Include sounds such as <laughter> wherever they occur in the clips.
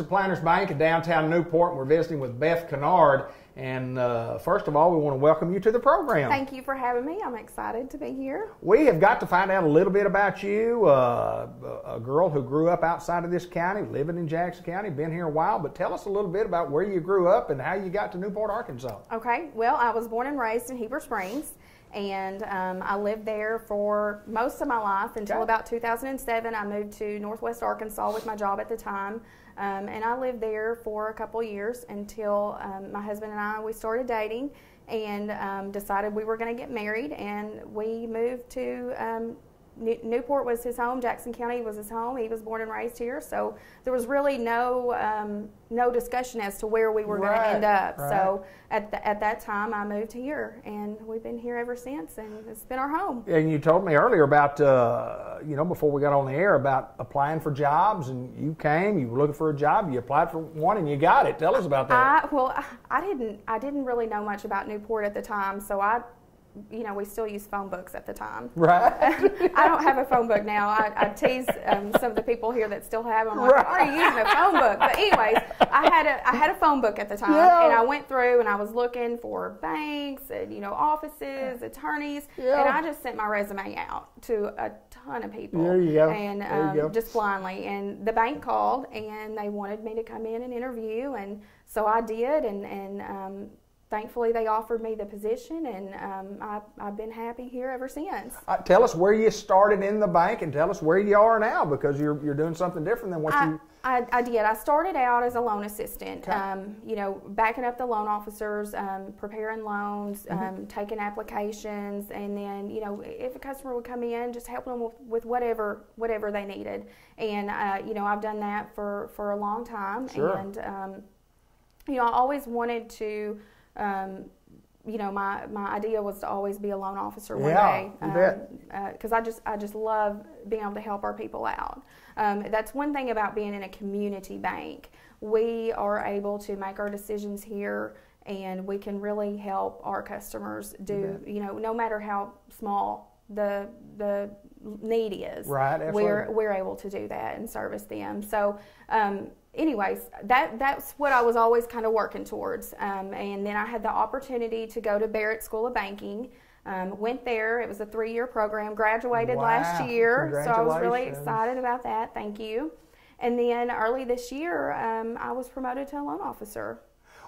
At Planters Bank in downtown Newport, and we're visiting with Beth Kennard. And uh, first of all, we want to welcome you to the program. Thank you for having me. I'm excited to be here. We have got to find out a little bit about you. Uh, a girl who grew up outside of this county, living in Jackson County, been here a while, but tell us a little bit about where you grew up and how you got to Newport, Arkansas. Okay, well, I was born and raised in Heber Springs and um, I lived there for most of my life until okay. about 2007. I moved to Northwest Arkansas with my job at the time, um, and I lived there for a couple years until um, my husband and I we started dating and um, decided we were going to get married, and we moved to um, Newport was his home. Jackson County was his home. He was born and raised here, so there was really no um, no discussion as to where we were right, going to end up. Right. So at the, at that time, I moved here, and we've been here ever since, and it's been our home. And you told me earlier about uh, you know before we got on the air about applying for jobs, and you came, you were looking for a job, you applied for one, and you got it. Tell us about that. I, well, I didn't I didn't really know much about Newport at the time, so I you know, we still use phone books at the time. Right. <laughs> I don't have a phone book now. I, I tease um, some of the people here that still have them. I'm like, right. are you using a phone book? But anyways, I had a I had a phone book at the time, yeah. and I went through and I was looking for banks and you know offices, attorneys, yeah. and I just sent my resume out to a ton of people. There you go. And um, go. just blindly, and the bank called and they wanted me to come in and interview, and so I did, and and um, thankfully they offered me the position and um, I, have been happy here ever since. Uh, tell us where you started in the bank and tell us where you are now because you're, you're doing something different than what I, you... I, I, did. I started out as a loan assistant, okay. um, you know, backing up the loan officers, um, preparing loans, mm-hmm. Um, taking applications, and then, you know, if a customer would come in, just helping them with, with whatever whatever they needed. And, uh, you know, I've done that for, for a long time. Sure. And, um, you know, I always wanted to um, you know, my, my idea was to always be a loan officer one yeah, day because um, uh, I just I just love being able to help our people out. Um, that's one thing about being in a community bank. We are able to make our decisions here, and we can really help our customers do. You know, no matter how small the the need is, right? Absolutely. We're we're able to do that and service them. So. Um, anyways, that that's what I was always kind of working towards. Um, and then I had the opportunity to go to Barret School of Banking. Um, went there. It was a three-year program. Graduated wow. last year, so I was really excited about that. Thank you. And then early this year, um, I was promoted to a loan officer.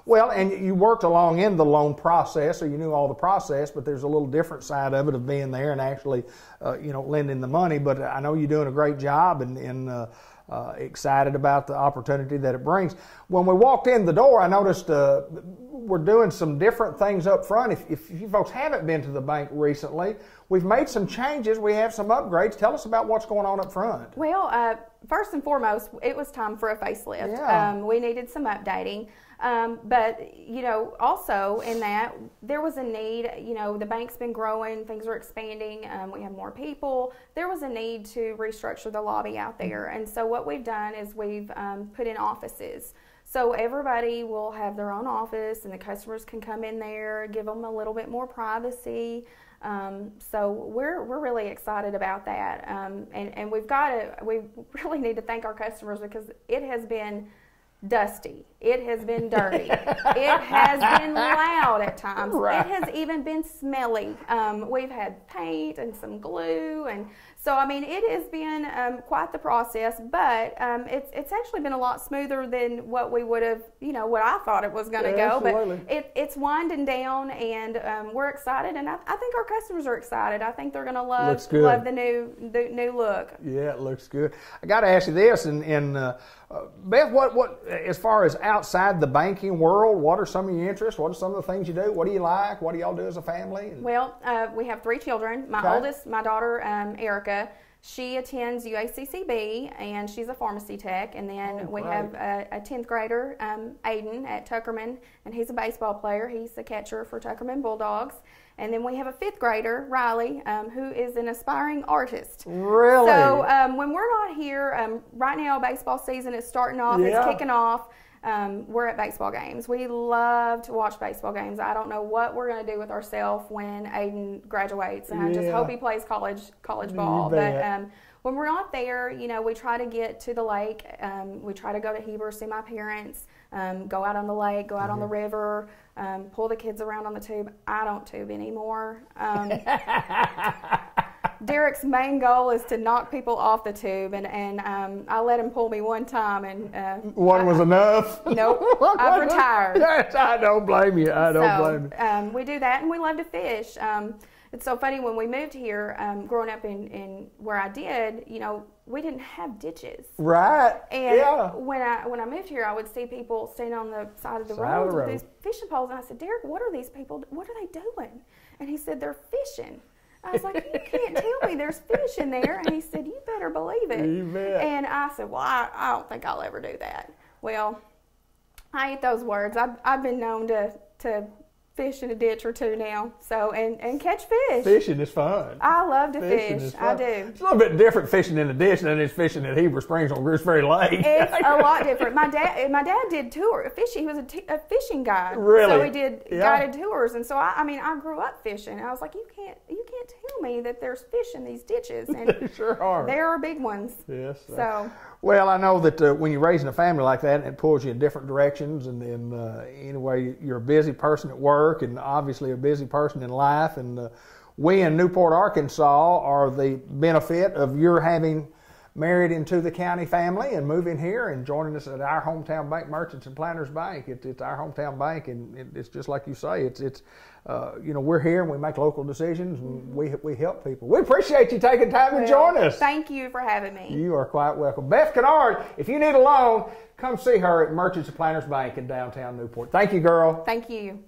Well, and you worked along in the loan process, so you knew all the process, but there's a little different side of it of being there and actually, uh, you know, lending the money. But I know you're doing a great job, and, and uh, uh, excited about the opportunity that it brings. When we walked in the door, I noticed uh, we're doing some different things up front. If, if, you folks haven't been to the bank recently, we've made some changes. We have some upgrades. Tell us about what's going on up front. Well, uh, first and foremost, it was time for a facelift. Yeah. Um, we needed some updating. Um, but you know, also in that there was a need. You know, the bank's been growing, things are expanding. Um, we have more people. There was a need to restructure the lobby out there, and so what we've done is we've um, put in offices. So everybody will have their own office, and the customers can come in there, give them a little bit more privacy. Um, so we're we're really excited about that, um, and and we've got to we <laughs> really need to thank our customers because it has been dusty. It has been <laughs> dirty. it has been loud at times. Right. It has even been smelly. Um, we've had paint and some glue, and so I mean, it has been um, quite the process. But um, it's it's actually been a lot smoother than what we would have, you know, what I thought it was going to yeah, go. Absolutely. But it, it's winding down, and um, we're excited, and I, I, think our customers are excited. I think they're going to love love the new the new look. Yeah, it looks good. I got to ask you this, and and. Uh, uh, Beth, what, what, as far as outside the banking world, what are some of your interests? What are some of the things you do? What do you like? What do y'all do as a family? Well, uh, we have three children. My okay. oldest, my daughter um, Erica, she attends UACCB and she's a pharmacy tech. And then oh, we have a, a, 10th grader, um, Aiden, at Tuckerman, and he's a baseball player. He's the catcher for Tuckerman Bulldogs. And then we have a fifth grader, Riley, um, who is an aspiring artist. Really? So um, when we're not here, um, right now baseball season is starting off, yeah. it's kicking off. Um, we're at baseball games. We love to watch baseball games. I don't know what we're going to do with ourselves when Aiden graduates, and I just hope he plays college college ball. But um, when we're not there, you know, we try to get to the lake. Um, we try to go to Heber, see my parents, um, go out on the lake, go out mm-hmm. on the mm-hmm. river, um, pull the kids around on the tube. I don't tube anymore. <laughs> Derek's main goal is to knock people off the tube, and and um, I let him pull me one time, and uh, one <laughs> <laughs> I, was enough. Nope, I've retired. Yes, I don't blame you. I don't so, blame you. Um, we do that, and we love to fish. Um, it's so funny when we moved here, um, growing up in, in where I did, you know, we didn't have ditches. Right. And yeah. when I when I moved here, I would see people standing on the side of the road with these fishing poles, and I said, Derek, what are these people? What are they doing? And he said, they're fishing. I was like, you can't tell me there's fish in there. And he said, you better believe it. You bet. And I said, well, I, I don't think I'll ever do that. Well, I eat those words. I've, I've been known to, to fish in a ditch or two now. So and and catch fish. Fishing is fun. I love to fishing fish. I do. It's a little bit different fishing in the ditch than it's fishing at Heber Springs on Greers Ferry Lake. It's <laughs> a lot different. My dad my dad did tour fishing. He was a, t- a fishing guide. Really? So he did yeah. guided tours, and so I, I mean I grew up fishing. I was like, you can't you can't tell me that there's fish in these ditches, <laughs> and they sure are. There are big ones. Yes. So. Well, I know that uh, when you're raising a family like that, it pulls you in different directions, and, and uh, anyway, you're a busy person at work, and obviously a busy person in life. And uh, we in Newport, Arkansas, are the benefit of your having married into the county family and moving here and joining us at our hometown bank, Merchants and Planters Bank. It, it's our hometown bank, and it, it's just like you say. It's it's uh, you know we're here and we make local decisions and we we help people. We appreciate you taking time well, to join us. Thank you for having me. You are quite welcome, Beth Kennard. If you need a loan, come see her at Merchants and Planters Bank in downtown Newport. Thank you, girl. Thank you.